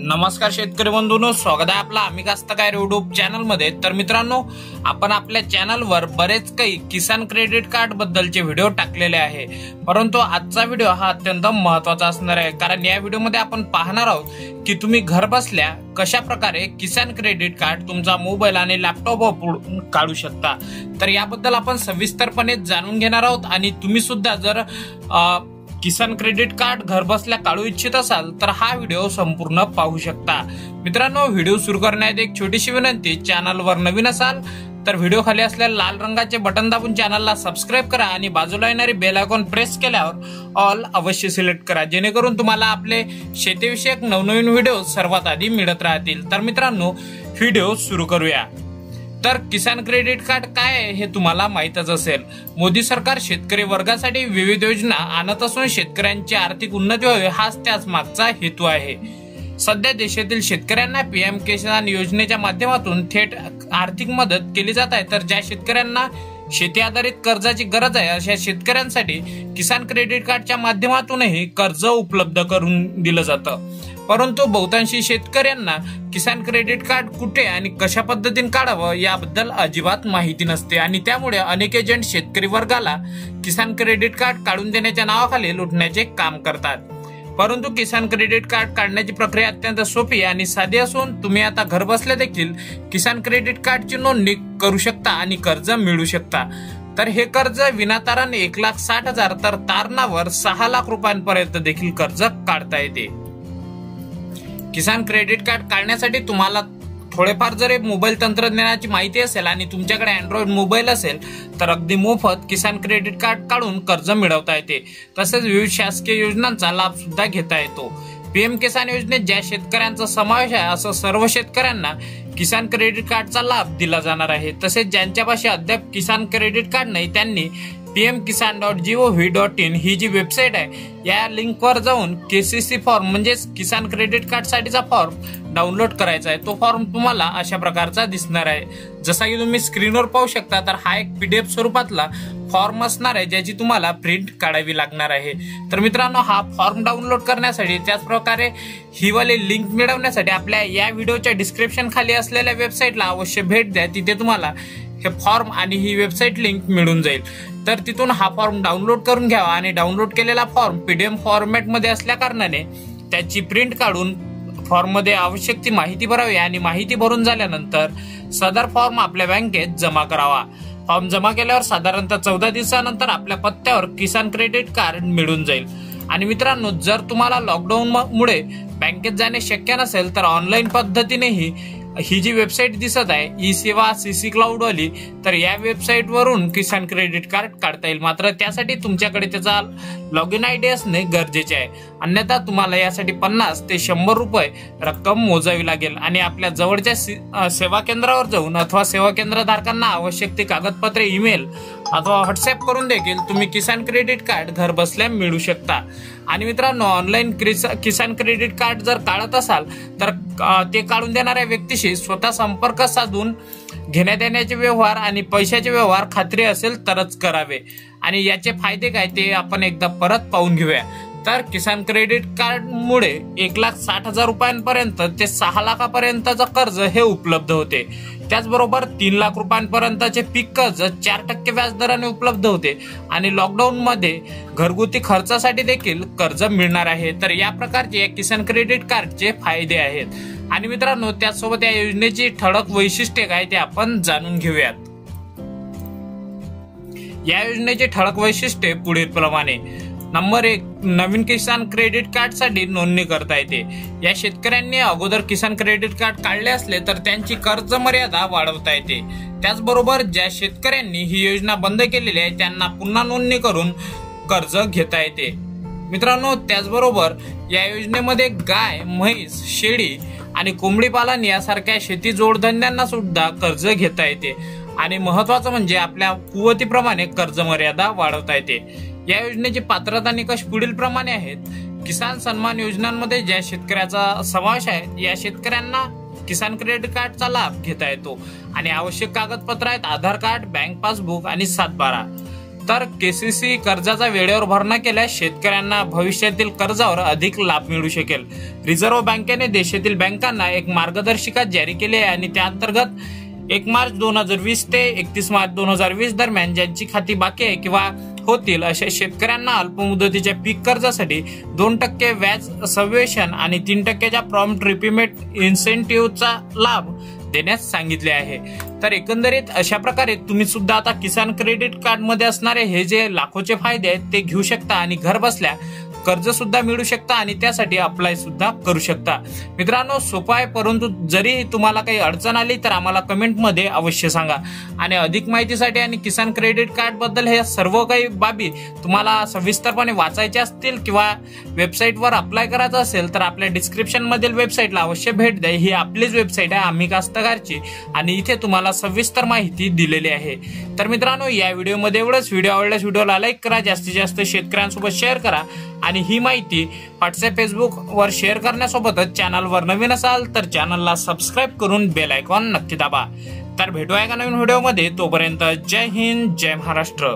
नमस्कार शेतकरी बंधूंनो स्वागत आहे आपला आम्ही कास्तकार युट्यूब चॅनलमध्ये तर मित्रांनो आपण आपल्या चॅनलवर बरेच काही किसान क्रेडिट कार्ड बद्दलचे व्हिडिओ टाकलेले आहे. परंतु आजचा व्हिडिओ हा अत्यंत महत्त्वाचा असणार आहे. कारण या व्हिडिओमध्ये आपण पाहणार आहोत की तुम्ही घर बसल्या कशा प्रकारे किसान क्रेडिट कार्ड तुमचा मोबाईल आणि लॅपटॉप काढू शकता. तर याबद्दल आपण सविस्तरपणे जाणून घेणार आहोत. आणि तुम्ही सुद्धा जर आ, किसान क्रेडिट कार्ड घरबसल्या काढू इच्छित असाल तर हा व्हिडिओ संपूर्ण पाहू शकता. मित्रांनो व्हिडिओ सुरू करण्यात एक छोटीशी विनंती चॅनलवर नवीन असाल तर व्हिडिओ खाली असलेल्या लाल रंगाचे बटन दाबून चॅनलला सबस्क्राईब करा आणि बाजूला येणारी बेल आयकॉन प्रेस केल्यावर ऑल अवश्य सिलेक्ट करा जेणेकरून तुम्हाला आपले शेतीविषयक नवनवीन व्हिडिओ सर्वात आधी मिळत राहतील. तर मित्रांनो व्हिडिओ सुरू करूया. तर किसान क्रेडिट कार्ड काय आहे हे तुम्हाला माहीतच असेल. मोदी सरकार शेतकरी वर्गासाठी विविध योजना आणत असून शेतकऱ्यांची आर्थिक उन्नती व्हावी हाच त्याच मागचा हेतू आहे. सध्या देशातील शेतकऱ्यांना पीएम किसान योजनेच्या माध्यमातून थेट आर्थिक मदत केली जात आहे. तर ज्या शेतकऱ्यांना शेती आधारित कर्जाची गरज आहे अशा शेतकऱ्यांसाठी किसान क्रेडिट कार्डच्या माध्यमातूनही कर्ज उपलब्ध करून दिलं जातं. परंतु बहुतांशी शेतकऱ्यांना किसान क्रेडिट कार्ड कुठे आणि कशा पद्धतीने काढावं याबद्दल अजिबात माहिती नसते. आणि त्यामुळे अनेक एजंट शेतकरी वर्गाला किसान क्रेडिट कार्ड काढून देण्याच्या नावाखाली लुटण्याचे काम करतात. परंतु किसान क्रेडिट कार्ड काढण्याची प्रक्रिया अत्यंत सोपी आणि साधी असून तुम्ही आता घर बसल्या देखील किसान क्रेडिट कार्डची नोंदणी करू शकता आणि कर्ज मिळू शकता. तर हे कर्ज विनातारण एक लाख साठ हजार तर तारणावर सहा लाख रुपयांपर्यंत देखील कर्ज काढता येते. किसान क्रेडिट कार्ड काढण्यासाठी तुम्हाला थोडेफार जर मोबाईल तंत्रज्ञानाची माहिती असेल आणि तुमच्याकडे अँड्रॉइड मोबाईल असेल तर अगदी मोफत किसान क्रेडिट कार्ड काढून कर्ज मिळवता येते. तसेच विविध शासकीय योजनांचा लाभ सुद्धा घेता येतो. पीएम किसान योजनेत ज्या शेतकऱ्यांचा समावेश आहे असं सर्व शेतकऱ्यांना किसान क्रेडिट कार्डचा लाभ दिला जाणार आहे. तसेच ज्यांच्यापाशी अद्याप किसान क्रेडिट कार्ड नाही त्यांनी P M Kisan dot G O V dot in ही जी वेबसाईट आहे या लिंकवर जाऊन के सी सी फॉर्म म्हणजेच किसान क्रेडिट कार्डसाठीचा फॉर्म डाउनलोड करायचा आहे. तो फॉर्म तुम्हाला अशा प्रकारचा दिसणार आहे. जसा की तुम्ही स्क्रीनवर पाहू शकता तर हा एक पीडीएफ स्वरूपातला फॉर्म असणार आहे ज्याची तुम्हाला प्रिंट काढावी लागणार आहे. तर मित्रांनो हा फॉर्म डाउनलोड करण्यासाठी त्याचप्रकारे हीवाली लिंक मिळवण्यासाठी आपल्या या व्हिडिओच्या डिस्क्रिप्शन खाली असलेल्या वेबसाईटला अवश्य भेट द्या. तिथे तुम्हाला हे फॉर्म आणि ही वेबसाईट लिंक मिळून जाईल. तर तिथून हा फॉर्म डाउनलोड करून घ्यावा आणि डाउनलोड केलेला फॉर्म पीडीएफ फॉर्मॅटमध्ये असल्या कारणाने त्याची प्रिंट काढून फॉर्ममध्ये आवश्यक ती माहिती भरावी आणि माहिती भरून झाल्यानंतर सदर फॉर्म आपल्या बँकेत जमा करावा. फॉर्म जमा केल्यावर साधारणतः चौदा दिवसानंतर आपल्या पत्त्यावर किसान क्रेडिट कार्ड मिळून जाईल. आणि मित्रांनो जर तुम्हाला लॉकडाऊन मुळे बँकेत जाणे शक्य नसेल तर ऑनलाईन पद्धतीनेही ही जी वेबसाईट दिसत आहे ई सेवा सीसी क्लाउड वाली तर या वेबसाईट वरून किसान क्रेडिट कार्ड काढता येईल. मात्र त्यासाठी तुमच्याकडे त्याचा लॉग इन आय डी असणे गरजेचे आहे. अन्यथा तुम्हाला यासाठी पन्नास ते शंभर रुपये रक्कम मोजावी लागेल. आणि आपल्या जवळच्या सेवा केंद्रावर जाऊन अथवा सेवा केंद्रधारकांना आवश्यक ती कागदपत्रे ईमेल अथवा व्हॉट्सअप करून देखील तुम्ही किसान क्रेडिट कार्ड घर बसल्या मिळू शकता. आणि मित्रांनो ऑनलाईन किसान क्रेडिट कार्ड जर काढत असाल तर ते काढून देणाऱ्या व्यक्तीशी स्वतः संपर्क साधून घेण्यात येण्याचे व्यवहार आणि पैशाचे व्यवहार खात्री असेल तरच करावे. आणि याचे फायदे काय ते आपण एकदा परत पाहून घेऊया. तर किसान क्रेडिट कार्डमुळे एक लाख साठ हजार रुपयांपर्यंत ते सहा लाखापर्यंतचं कर्ज हे उपलब्ध होते. त्याचबरोबर तीन लाख रुपयांपर्यंतचे पीक कर्ज चार टक्के व्याजदराने उपलब्ध होते. आणि लॉकडाऊनमध्ये घरगुती खर्चासाठी देखील कर्ज मिळणार आहे. तर या प्रकारचे या किसान क्रेडिट कार्डचे फायदे आहेत. आणि मित्रांनो त्याचसोबत या योजनेची ठळक वैशिष्ट्ये काय ते आपण जाणून घेऊयात. या योजनेचे ठळक वैशिष्ट्ये पुढील प्रमाणे नंबर एक नवीन किसान क्रेडिट कार्डसाठी नोंदणी करता येते. या शेतकऱ्यांनी अगोदर किसान क्रेडिट कार्ड काढले असले तर त्यांची कर्ज मर्यादा वाढवता येते. त्याचबरोबर ज्या शेतकऱ्यांनी ही योजना बंद केलेली आहे त्यांना पुन्हा नोंदणी करून कर्ज घेता येते. मित्रांनो त्याचबरोबर या योजनेमध्ये गाय म्हैस शेळी आणि कोंबडी पालन यासारख्या शेती जोडधंद्यांना सुद्धा कर्ज घेता येते. आणि महत्वाचं म्हणजे आपल्या कुवतीप्रमाणे कर्ज मर्यादा वाढवता येते. या योजनेची पात्रता निकष पुढील प्रमाणे आहेत. किसान सन्मान योजनांमध्ये ज्या शेतकऱ्याचा समावेश आहे या शेतकऱ्यांना किसान क्रेडिट कार्डचा लाभ घेता येतो. आणि आवश्यक कागदपत्र आहेत आधार कार्ड बँक पासबुक आणि सातबारा. तर केसीसी कर्जाचा वेळेवर भरणा केल्यास शेतकऱ्यांना भविष्यातील कर्जावर अधिक लाभ मिळू शकेल. रिझर्व्ह बँकेने देशातील बँकांना एक मार्गदर्शिका जारी केली आहे आणि त्या अंतर्गत एक मार्च दोन हजार वीस ते एकतीस मार्च दोन हजार वीस दरम्यान ज्यांची खाती बाकी आहे किंवा होतील अशा शेतकऱ्यांना अल्पमुदतीच्या पीक कर्जासाठी दोन टक्के व्याज सवेशन आणि तीन टक्क्याच्या प्रॉम्प्ट रिपेमेंट इन्सेंटिव्हचा लाभ देण्यास सांगितले आहे. तर एकंदरीत अशा प्रकारे तुम्ही सुद्धा आता किसान क्रेडिट कार्डमध्ये असणारे हे जे लाखोचे फायदे आहेत ते घेऊ शकता आणि घर बसल्या कर्ज सुद्धा मिळू शकता आणि त्यासाठी अप्लाय सुद्धा करू शकता. मित्रांनो सोपं आहे परंतु जरी तुम्हाला काही अडचण आली तर आम्हाला कमेंटमध्ये अवश्य सांगा. आणि अधिक माहितीसाठी आणि किसान क्रेडिट कार्डबद्दल हे सर्व काही बाबी तुम्हाला सविस्तरपणे वाचायच्या असतील किंवा वेबसाईटवर अप्लाय करायचं असेल तर आपल्या डिस्क्रिप्शन मधील वेबसाईटला अवश्य भेट द्या. ही आपलीच वेबसाईट आहे आम्ही कास्तकारची. आणि इथे तुम्हाला सविस्तर माहिती दिलेली आहे. तर मित्रांनो या व्हिडिओमध्ये एवढंच. व्हिडिओ आवडल्यास व्हिडिओला लाईक करा जास्तीत जास्त शेतकऱ्यांसोबत शेअर करा. आणि ही माहिती व्हॉट्सअप फेसबुकवर शेअर करण्यासोबतच चॅनलवर नवीन असाल तर चॅनलला सबस्क्राईब करून बेल आयकॉन नक्की दाबा. तर भेटूया एका नवीन व्हिडिओमध्ये. तोपर्यंत जय हिंद जय महाराष्ट्र.